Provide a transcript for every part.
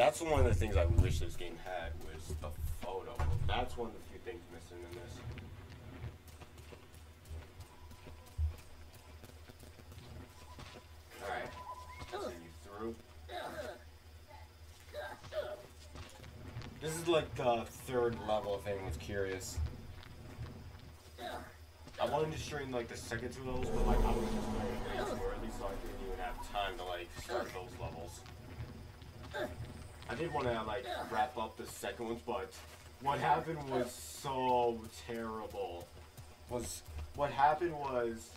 That's one of the things I wish this game had was the photo. That's one of the few things missing in this. All right, continue through. This is like the third level if anyone's curious. I wanted to stream like the second two levels, but like I was just playing or at least so I didn't even have time to like start those levels. I did want to like wrap up the second ones, but what happened was so terrible. Was what happened was,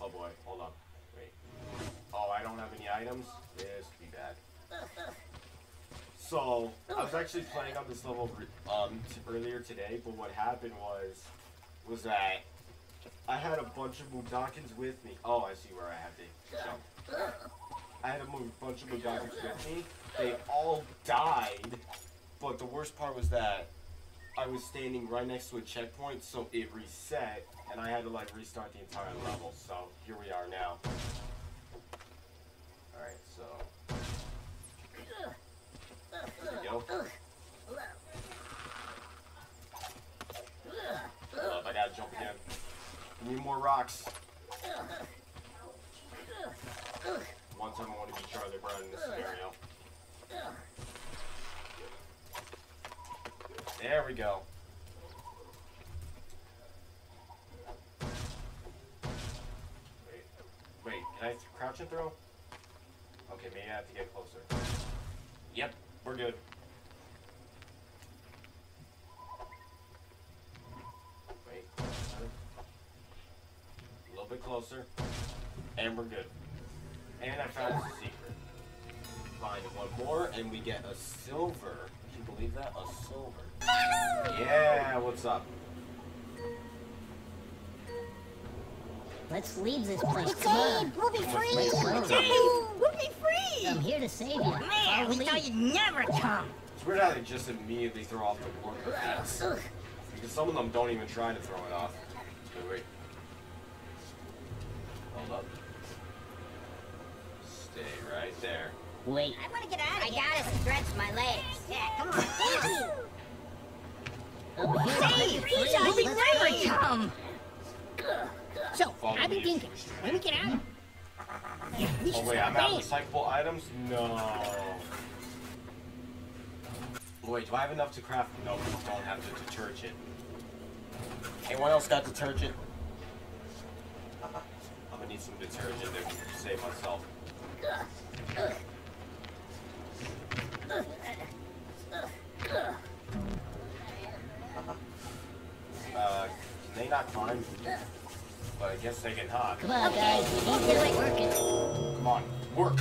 oh boy, hold on, wait. Oh, I don't have any items. This could be bad. So I was actually playing on this level um earlier today, but what happened was was that I had a bunch of Mudokons with me. Oh, I see where I have to jump. I had a bunch of Mudokons with me. They all died, but the worst part was that I was standing right next to a checkpoint, so it reset, and I had to like restart the entire level. So here we are now. All right, so there we go. Hold I gotta jump again. We need more rocks. One time I want to be Charlie Brown in this scenario. There we go. Wait, can I crouch and throw? Okay, maybe I have to get closer. Yep, we're good. Wait, a little bit closer, and we're good. And I found a secret. Find one more, and we get a silver. Can you believe that? A silver. Yeah, what's up? Let's leave this place. It's Come on. We'll be free! Let's go. It's We'll be free! I'm here to save you. Man, Follow we me. thought you'd never come! It's weird how they just immediately throw off the worker bats. Ugh. Because some of them don't even try to throw it off. Wait, wait. Hold up. Stay right there. Wait. I want to get out of here. I gotta stretch my legs. Yeah, come on. I'm here to Hey, set you free. Rita, never go. come! So, Follow I've been me. thinking, when we get out, we oh, should Oh wait, I'm out of recyclable items? No. Wait, do I have enough to craft? No, we don't have the detergent. Anyone else got detergent? I'm gonna need some detergent to save myself. Uh, they not climb? But I guess they can hop. Come on, guys. We need this working. Come on, work!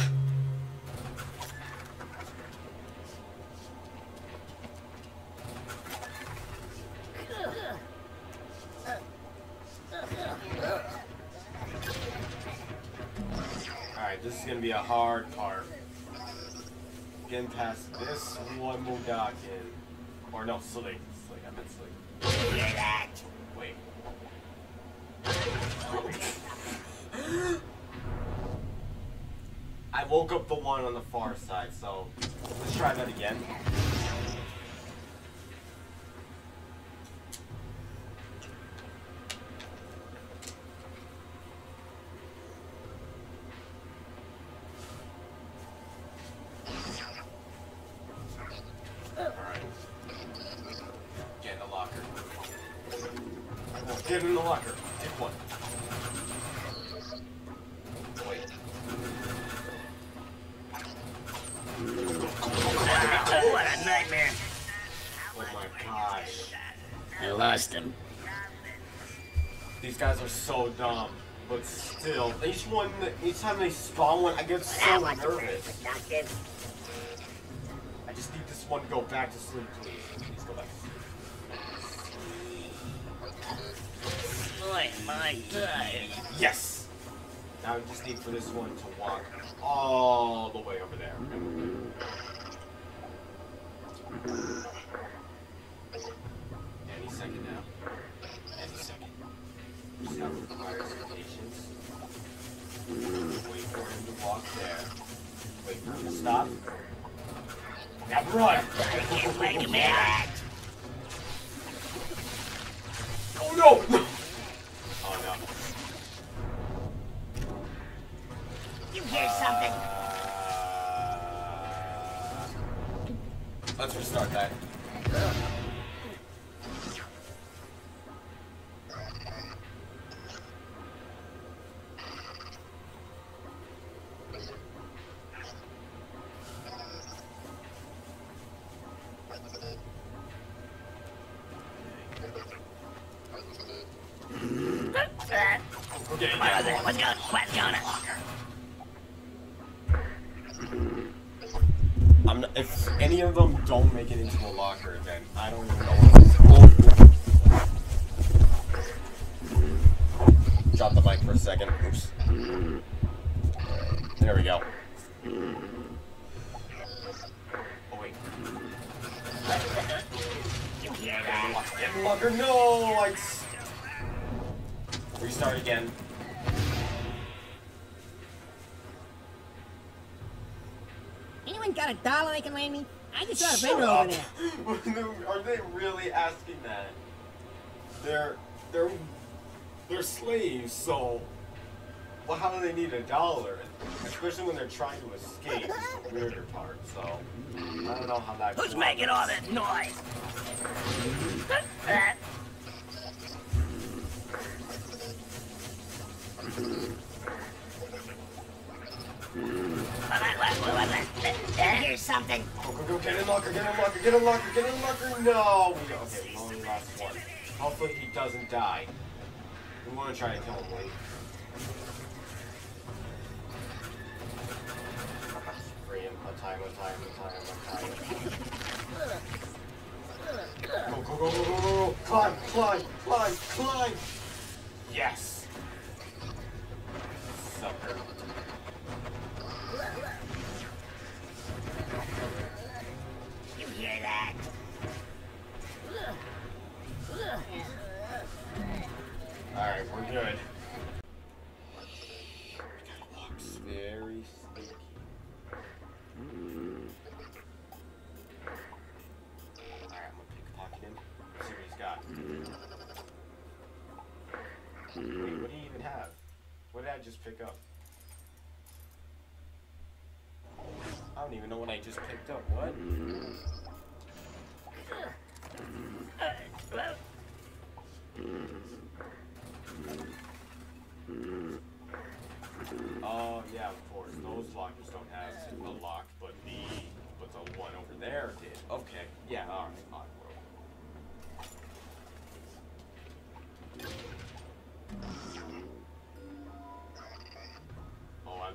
I woke up the one on the far side, so let's try that again. Get in the locker. Get in the locker. Take one. Wait. What a nightmare. Oh my gosh. I lost him. These guys are so dumb. But still, each one, each time they spawn one, I get so nervous. I just need this one to go back to sleep, please. Please go back to sleep. Boy, my God. Yes! Now I just need for this one to walk all the way over there. No! It? What's going? Going Anyone got a dollar they can lend me? I just saw a vendor over there. Are they really asking that? They're they're they're slaves, so well, how do they need a dollar? Especially when they're trying to escape. The weirder part. So I don't know how that. Who's making all this noise? Uh, Here's something. Go, go, go, get in locker, get in locker, get in locker, get in locker. No. Okay, only lost one. Hopefully he doesn't die. We want to try to kill him late. Free him. A time, a time, a time, a time. Go, go, go, go, go, go, go. Climb, climb, climb, climb. Yes. Sucker. Hear that? Alright, we're good. Very sneaky. Alright, I'm gonna pickpocket him. See what he's got. Wait, what do you even have? What did I just pick up?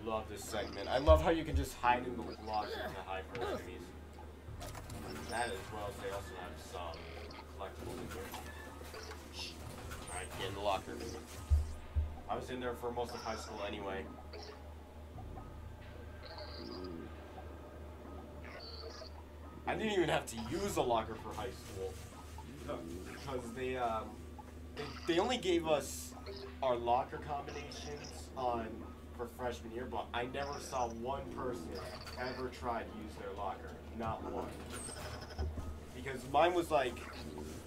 Love this segment. I love how you can just hide in the locker to hide from enemies. That as well as they also have some collectibles in here. Alright, get in the locker. I was in there for most of high school anyway. I didn't even have to use a locker for high school because they um they, they only gave us our locker combinations on for freshman year, but I never saw one person ever try to use their locker, not one. Because mine was like,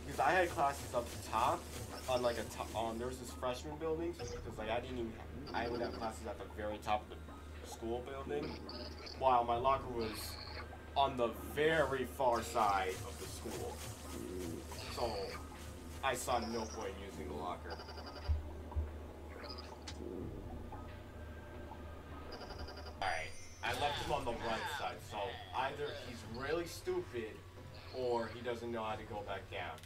because I had classes up the top on like a top, on there was this freshman building, because like I didn't even I would have classes at the very top of the school building, while my locker was on the very far side of the school. So I saw no point using the locker. Alright, I left him on the right side, so either he's really stupid or he doesn't know how to go back down.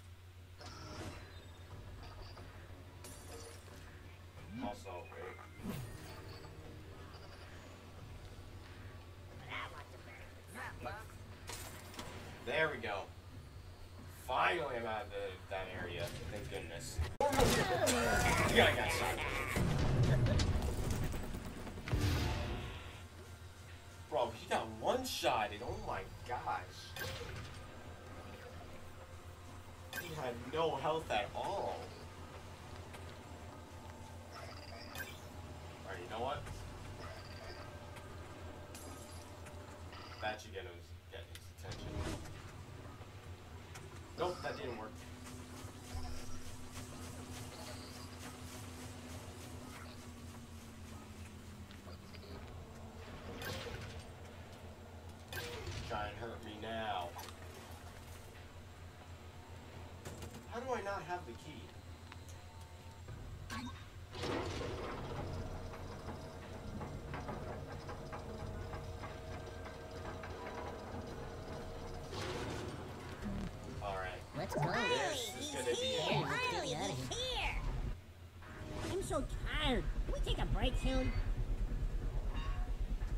Also, wait. There we go. Finally, I'm out of the, that area. Thank goodness. Yeah, I got shot. Oh my gosh. He had no health at all. Alright, you know what? That should get his, get his attention. Nope, that didn't work. Try and hurt me now. How do I not have the key? Alright. Let's go. This is gonna be Yeah, let's Finally, get out of he's here. here. I'm so tired. Can we take a break soon?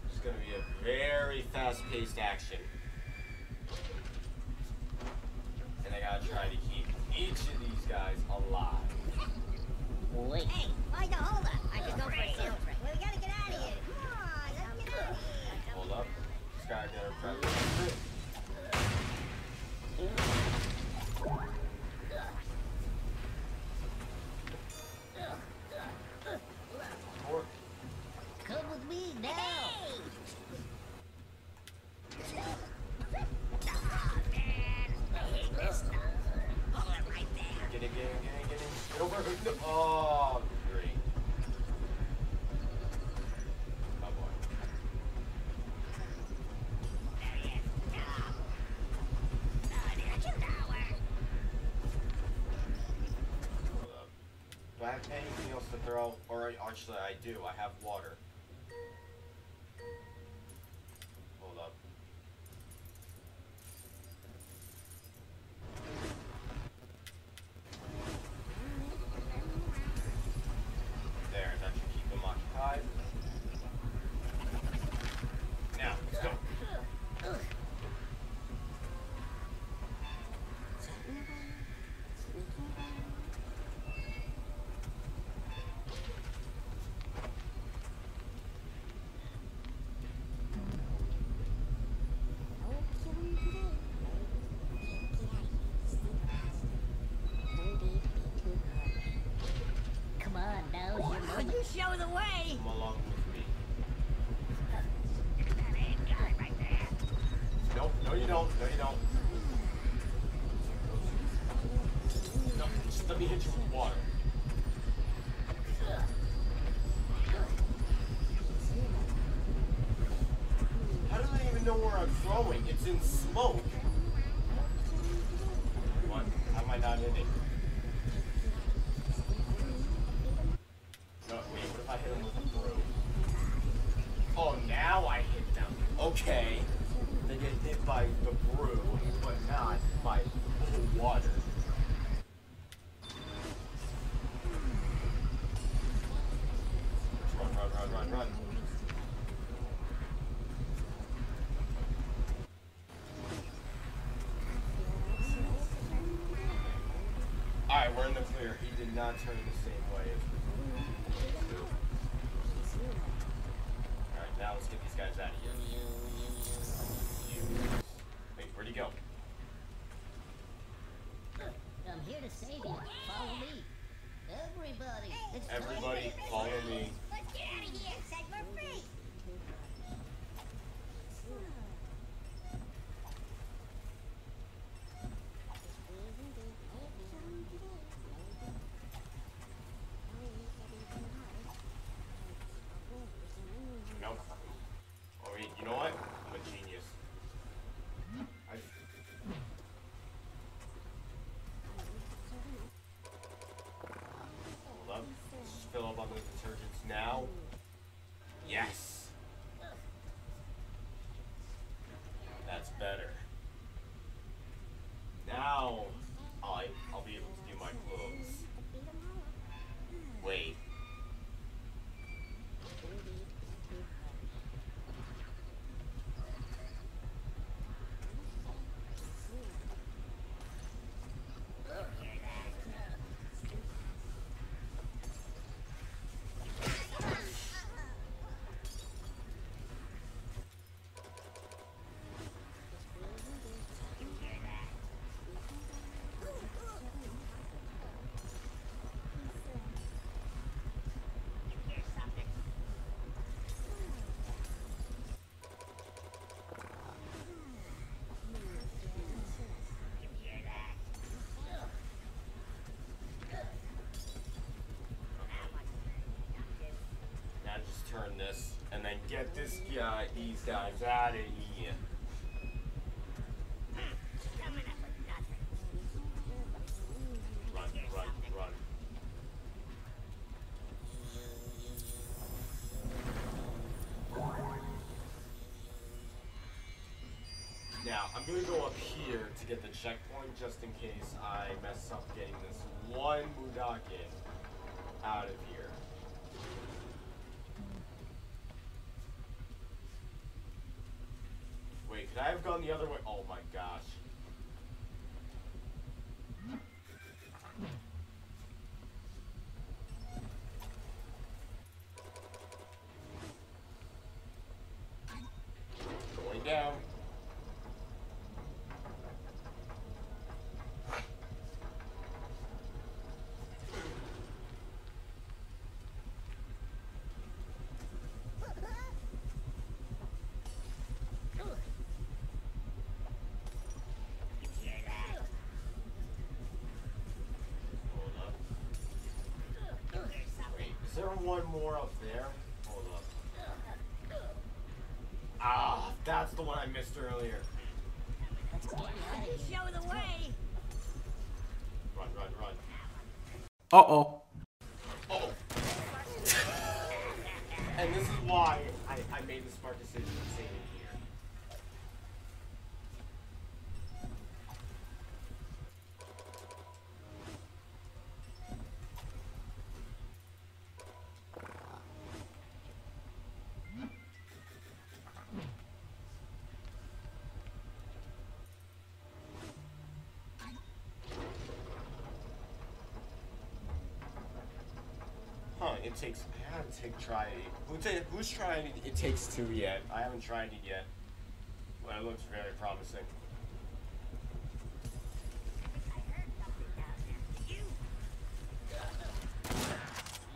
It's gonna be a very fast-paced action. And I gotta try to keep each of these guys alive. Wait. Hey, why the hold up? I could go for a sail trip. Well, we gotta get out of here. Come on, let's get out of here. Hold up. This guy gotta press Four. Come with me now. Anything else to throw? Or actually, I do. I have water. Your you show the way? Come along with me. That ain't guy right there. Nope, no you don't, no you don't. No, just let me hit you with water. How do they even know where I'm throwing? It's in smoke. What? How am I not in it? No, wait, what if I hit him with a broom? Oh, now I hit them. Okay. They get hit by the brew, but not by the water. Run, run, run, run, run. Alright, we're in the clear. He did not turn the same way Alright, now let's get these guys out of here. You. Wait, where'd he go? I'm here to save you. Follow me. Everybody. It's time Everybody, to- follow me. Let's get out of here. Set we're free. Nope. Oh, wait, you know what? I'm a genius. I... Hold up. Let's just fill up on those detergents now. Yes! That's better. Now, I, I'll be able to do my clothes. Wait. In this, and then get this guy, these guys out of here. Run, run, run. Now, I'm gonna go up here to get the checkpoint just in case I mess up getting this one Mudake out of here. Gone the other way? Oh my gosh. Going down. You hear that? Hold up. You hear something? Wait, is there one more up there? Hold up. Ah, that's the one I missed earlier. Let's get out of here. Show the way. Run, run, run. Uh-oh. It takes. I haven't take try. Who ta- who's trying it, it takes two yet? I haven't tried it yet. Well, it looks very promising.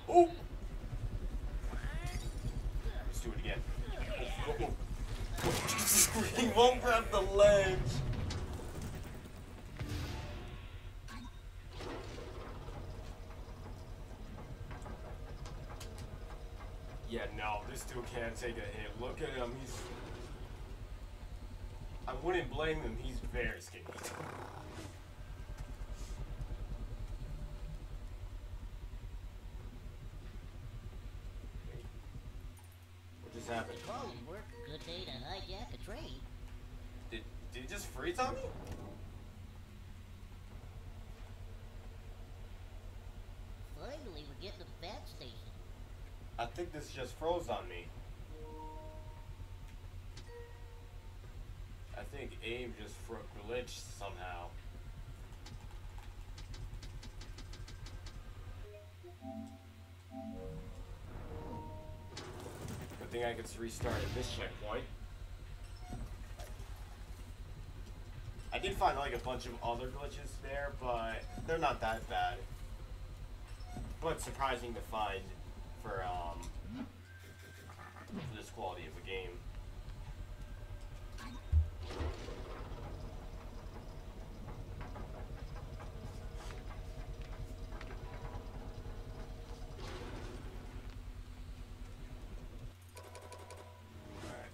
Oh! Let's do it again. Oh, oh, oh. He won't grab the ledge. This can't take a hit. Look at him, he's... I wouldn't blame him, he's very skinny. What just happened? Good day to hijack a train. Did, did he just freeze on me? Finally, we're getting to Phat Station. I think this just froze on me. I think Abe just glitched somehow. Good thing I could restart at this checkpoint. I did find like a bunch of other glitches there, but they're not that bad. But surprising to find for um for this quality of a game. Alright.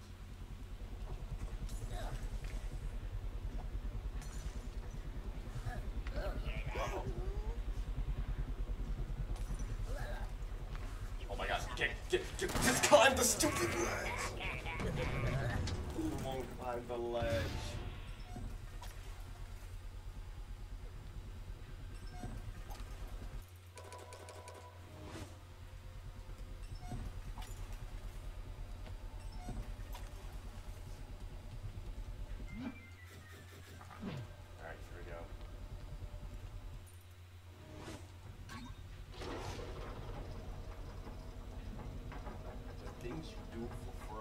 Oh my gosh, get, get, get, just climb the stupid ledge! Who won't climb the ledge? You for.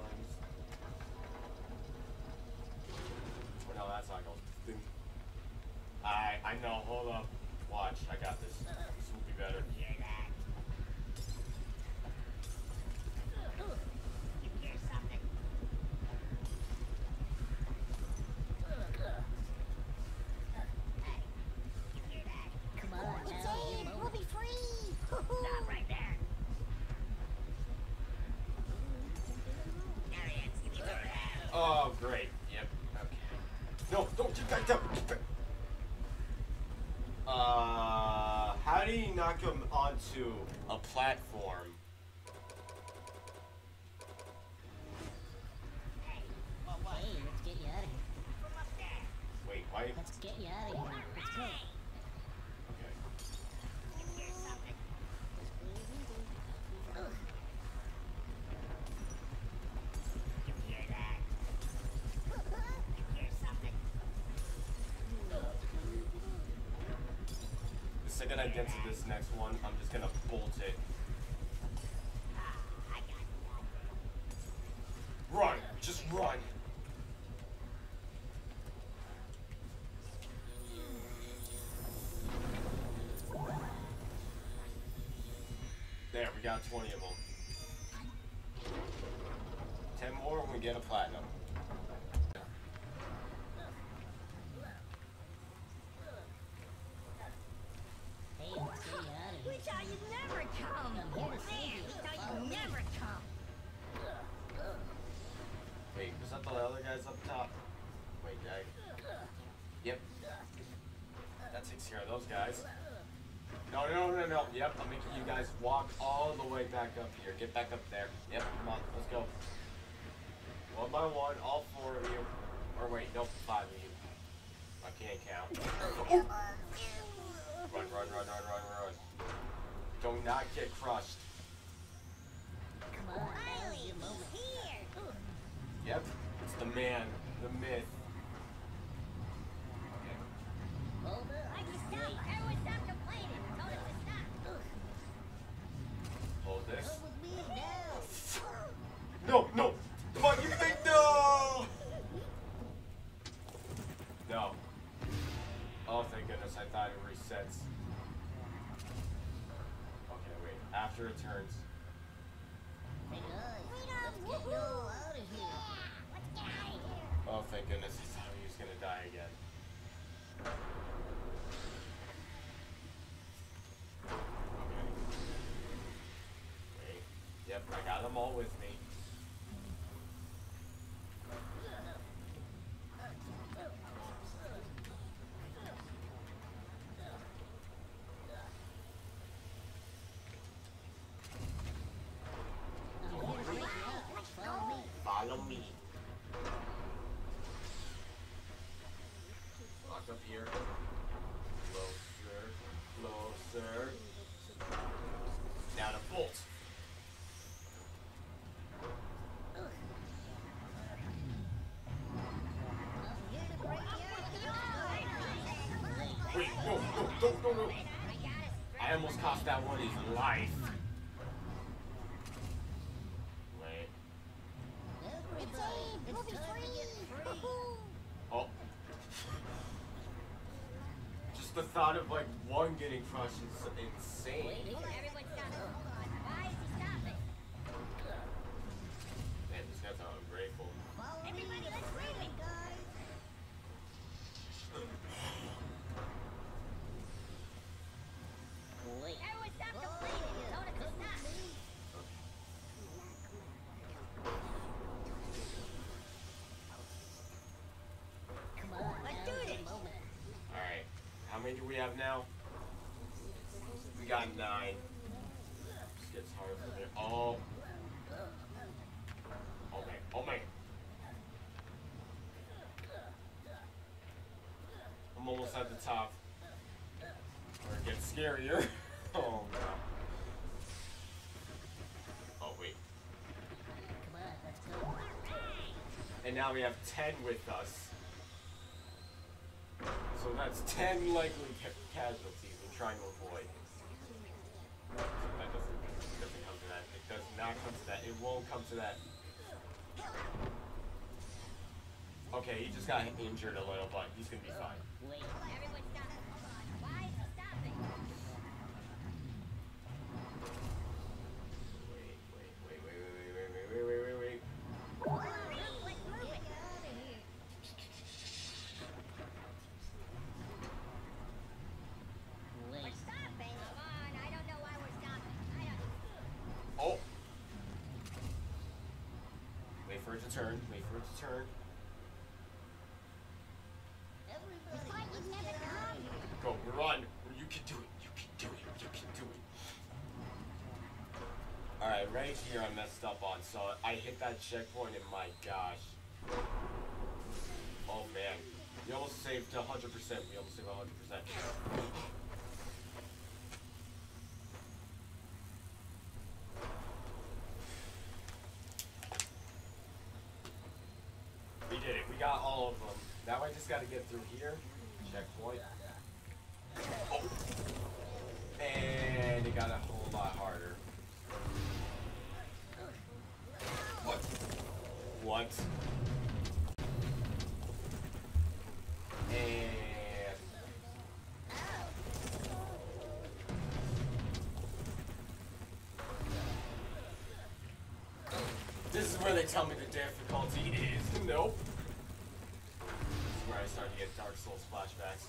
Well, no, that's. I I know. Hold up. Watch. I got this. This will be better. Hear that? You hear something? Hey, you hear that? Come on It's now, Abe. you We'll be free. Stop right there. knock him onto a platform. Hey, let's get you out of here. From up there. Wait, why? Let's get you out of here. Let's go. Okay. You hear something? You hear that? You hear something? The second I get to this next one, I'm just gonna bolt it. Run! Just run! There, we got 20 of them. 10 more and we get a platinum. Hey, let's get you out of We here. thought you'd never come. I'm here to save Man, you. we thought Follow you'd me. never come. Wait, was that the other guys up top? Wait, guy. Yep. That takes care of those guys. No, no, no, no, no. Yep, I'm making you guys walk all the way back up here. Get back up there. Yep, come on, let's go. One by one, all four of you. Or wait, nope, five of you. I can't count. Run, run, run, run, run, run. Do not get crushed. Come on, Finally, he's here. Yep, it's the man, the myth. Okay. Out of here. Oh, thank goodness, I thought he was gonna die again. Okay. Wait. Yep, I got them all with me. I'm here to break you out. Follow me. Follow me. Up here. Closer. Closer. Now to bolt. Wait, no, no, no, no, no. I almost cost that one his life. Wait. Everybody, it's time to get free. Oh. Just the thought of like one getting crushed is insane. Wait, Everyone stop. Hold on. Why is he stopping? Man, these guys are ungrateful. follow me Everybody, to let's freedom, freedom. guys. Wait. Everyone stop Oh, complaining. yeah, Told us to come stop. with me. Come on, Let's now's do your this. moment. Alright. How many do we have now? We got nine. This gets hard for me. Oh. Oh man. Oh man. I'm almost at the top. Where it gets scarier. oh no. Oh wait. And now we have 10 with us. That's 10 likely ca- casualties we're trying to avoid. That doesn't, doesn't come to that. It does not come to that. It won't come to that. Okay, he just got injured a little, but he's gonna be fine. to turn, wait for it to turn. Go, run! You can do it, you can do it, you can do it. Alright, right here I messed up on, so I hit that checkpoint and my gosh. Oh man, we almost saved 100%, we almost saved 100%. I just got to get through here. Checkpoint. Oh. And it got a whole lot harder. What? What? And this is where they tell me the difficulty is. Nope. I start to get Dark Souls flashbacks.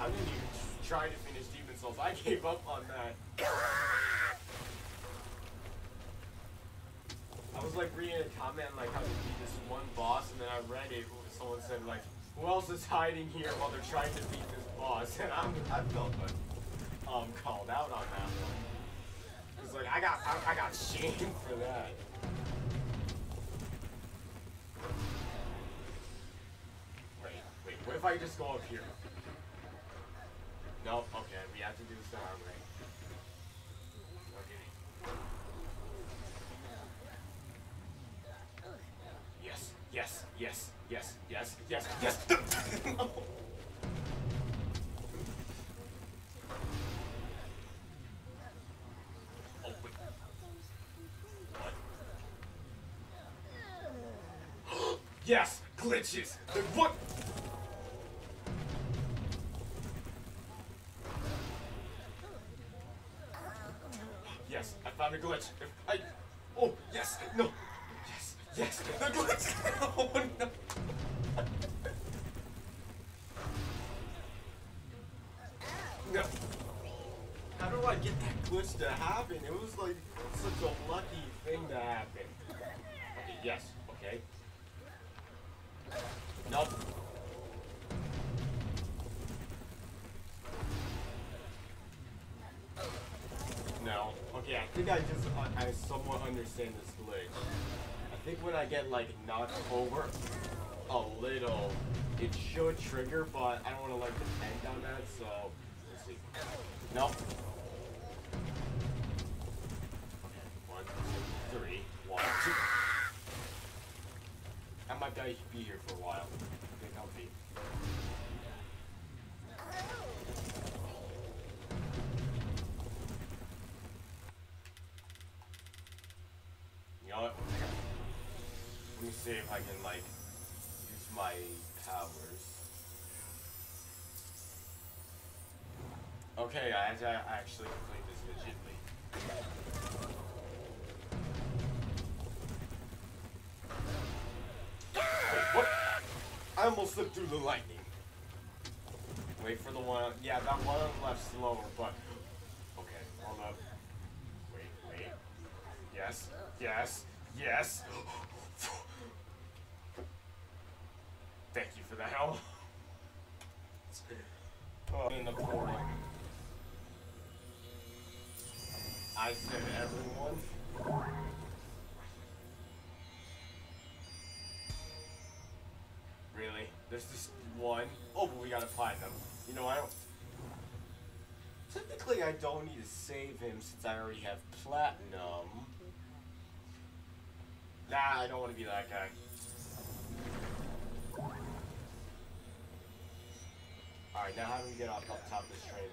I didn't even try to finish Demon's Souls. I gave up on that. I was like reading a comment like how to beat this one boss, and then I read it. Someone said like, "Who else is hiding here while they're trying to beat this boss?" And I'm I felt like, um called out on that one. It's like I got I, I got shamed for that. Wait, wait. What if I just go up here? Nope. Okay, we have to do this the hard way. Okay. Yes, yes, yes, yes, yes, yes, yes. no. Oh, wait. What? Yes, glitches. What? Understand this glitch. I think when I get like knocked over a little, it should trigger, but I don't want to like depend on that. So let's see. Nope. Okay, one, two, three, one, two. I might be be here for a while. Get healthy. You know what? Let me see if I can like use my powers. Okay, I actually complete this. Wait, what? I almost slipped through the lightning. Wait for the one. Yeah, that one on the left slower, but okay, hold up. Wait, wait. Yes, yes, yes. Thank you for the help. Oh, in the portal. I said everyone. Really? There's just one? Oh, but we gotta find them. You know, I don't. Typically, I don't need to save him since I already have platinum. Nah, I don't want to be that guy. Alright, now how do we get off top of this train?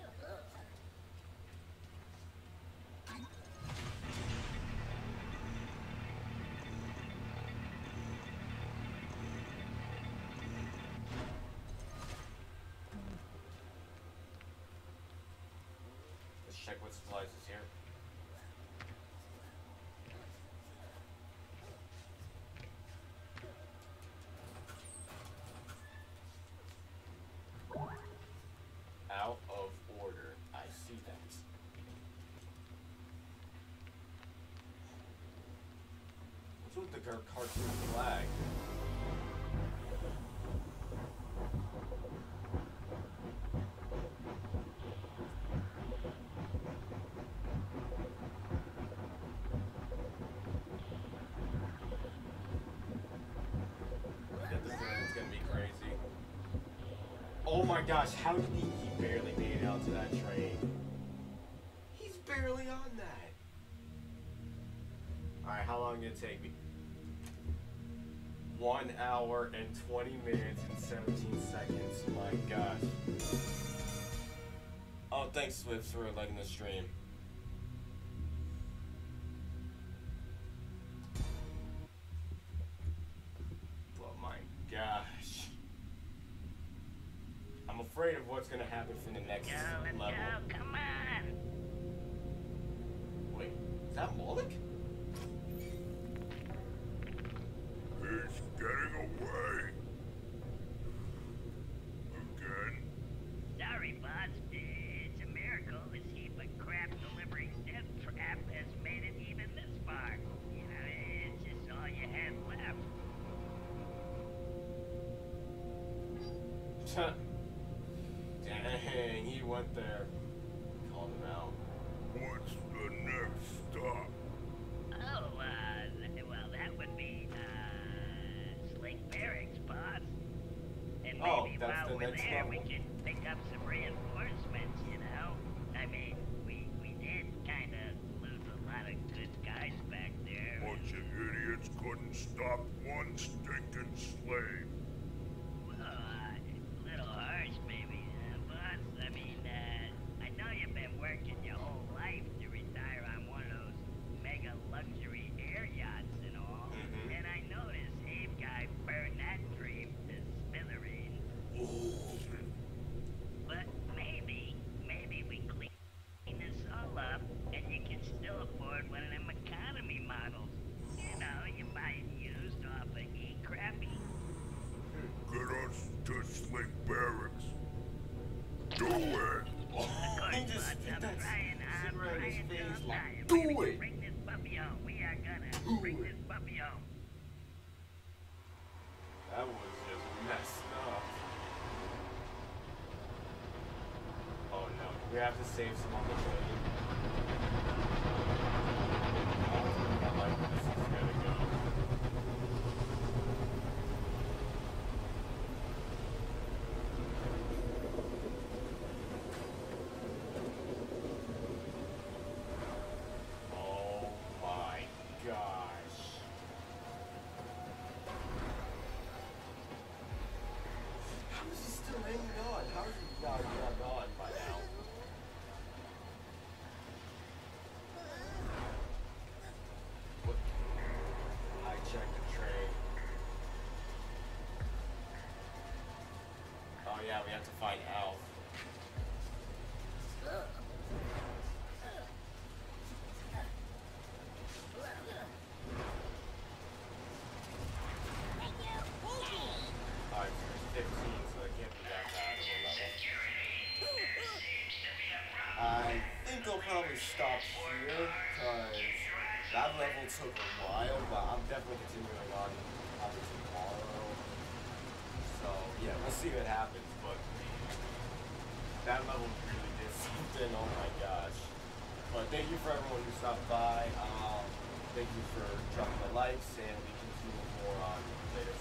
Let's check what supplies is here. like our cartoon flag. Oh my gosh, how did he, he barely made it out to that train? He's barely on that. Alright, how long did it take me? One hour and 20 minutes and 17 seconds. My gosh. Oh, thanks, Swift, for liking the stream. Dang, he went there. Called him out. What's the next stop? Oh, uh, well, that would be, uh, Slig Barracks, boss. And maybe Oh, that's while the we're next there, we level. can pick up some reinforcements, you know? I mean, we, we did kind of lose a lot of good guys back there. Bunch of idiots couldn't stop one stinking slave. Well, uh, a little harsh, maybe, uh, boss. I mean, uh, I know you've been working your whole life to retire on one of those mega luxury air yachts and all. Mhm. And I noticed Abe guy burned that dream to smithereens. But maybe, maybe we clean this all up and you can still afford one of them economy models. You know, you buy it used off of E-Crappy. Get us to Slig Barracks. Do it! he just spit I'm that trying, I'm cigarette his trying face like, do it! Bring this puppy home. We are gonna bring this puppy home. That was just messed up. Oh no, we have to save some on the train. I don't think I like where this is gonna go. Oh my gosh. How is he still hanging on? How is he not, not gone by now? What? I checked the train. Yeah, we have to find. Alright, so 15, so can't be that. I think I'll probably stop here, because that level took a while, but I'm definitely continuing on probably tomorrow. So, yeah, we'll see what happens, that level really did something, oh my gosh. But thank you for everyone who stopped by. Um, thank you for dropping the likes, and we continue more on later